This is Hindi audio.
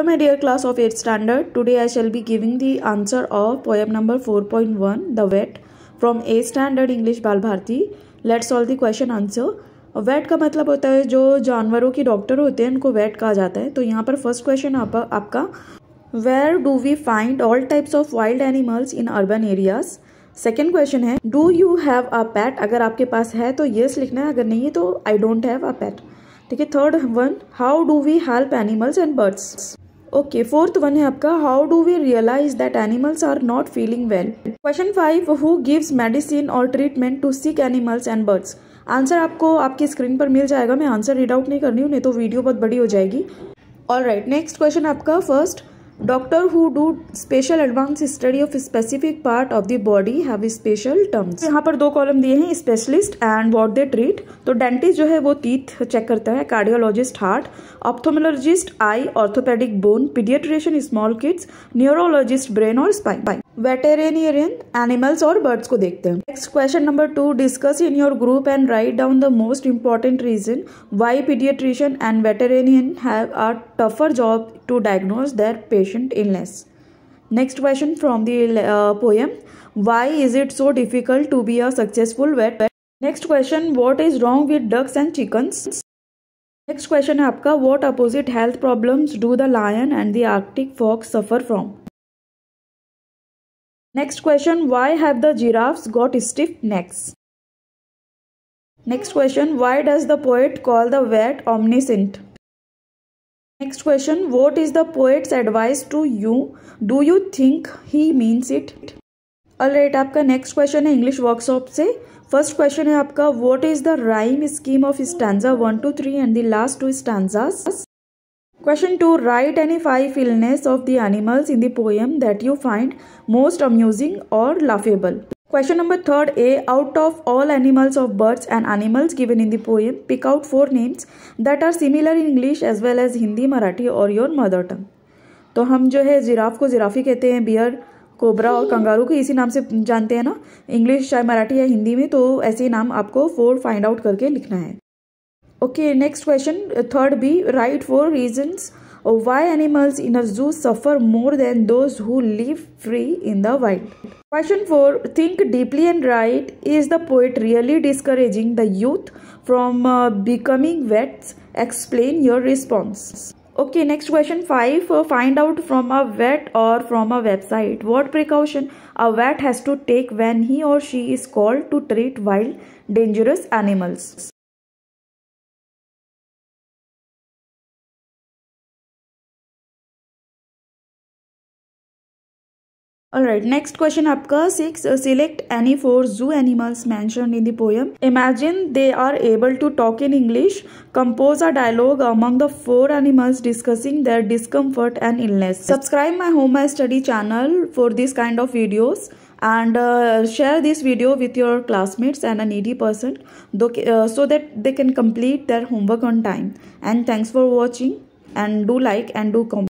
Hello my dear class of 8th standard. Today I shall be giving the answer of poem number 4.1 The Vet from 8th standard English Bal Bharti. Let's solve the question answer. Vet का मतलब होता है जो जानवरों के डॉक्टर होते हैं उनको वेट कहा जाता है तो यहाँ पर फ़र्स्ट क्वेश्चन आप, आपका where do we find all types of wild animals in urban areas second question है do you have a pet अगर आपके पास है तो यस लिखना है अगर नहीं है तो I don't have a pet ठीक है third one how do we help animals and birds okay fourth one है आपका how do we realize that animals are not feeling well question five who gives medicine और treatment to sick animals and birds answer आपको आपकी स्क्रीन पर मिल जाएगा, मैं आंसर रीड आउट नहीं करनी हूँ, नहीं तो वीडियो बहुत बड़ी हो जाएगी। ऑल राइट नेक्स्ट क्वेश्चन आपका first doctor who do special advance study of specific part of the body have special terms यहाँ पर दो कॉलम दिए हैं specialist and what they treat तो डेंटिस्ट जो है वो टीथ चेक करता है cardiologist heart ophthalmologist eye orthopaedic bone paediatrician small kids neurologist brain और स्पाइन वेटेरेनियरियन एनिमल्स और बर्ड्स को देखते हैं। Next question number two discuss in your group and write down the most important reason why paediatrician and veterinarian have a tougher job to diagnose their patient illness next question from the poem why is it so difficult to be a successful vet next question what is wrong with ducks and chickens next question है आपका what opposite health problems do the lion and the arctic fox suffer from Next question Why have the giraffes got stiff necks? Next question Why does the poet call the vet omniscient? Next question What is the poet's advice to you? Do you think he means it? Alright, आपका next question है English workshop से First question है आपका What is the rhyme scheme of stanza 1 to 3 and the last two stanzas? Question 2. Write any five illness of the animals in the poem that you find most amusing or laughable. Question number 3rd A. Out of all animals of birds and animals given in the poem, pick out four names that are similar in English as well as Hindi, Marathi or your mother tongue. तो हम जो है जिराफ को जिराफी कहते हैं बियर कोबरा और कंगारू को इसी नाम से जानते हैं ना इंग्लिश चाहे मराठी या हिंदी में तो ऐसे नाम आपको फोर फाइंड आउट करके लिखना है Okay, next question. Third B. Write four reasons why animals in a zoo suffer more than those who live free in the wild. Question 4. Think deeply and write. Is the poet really discouraging the youth from uh, becoming vets? Explain your response. Okay, next question 5. Uh, find out from a vet or from a website what precaution a vet has to take when he or she is called to treat wild dangerous animals. Alright, next question आपका six. Uh, select any four zoo animals mentioned in the poem. Imagine they are able to talk in English. Compose a dialogue among the four animals discussing their discomfort and illness. Subscribe my home and study channel for this kind of videos and uh, share this video with your classmates and a needy person uh, so that they can complete their homework on time. And thanks for watching and do like and do comment.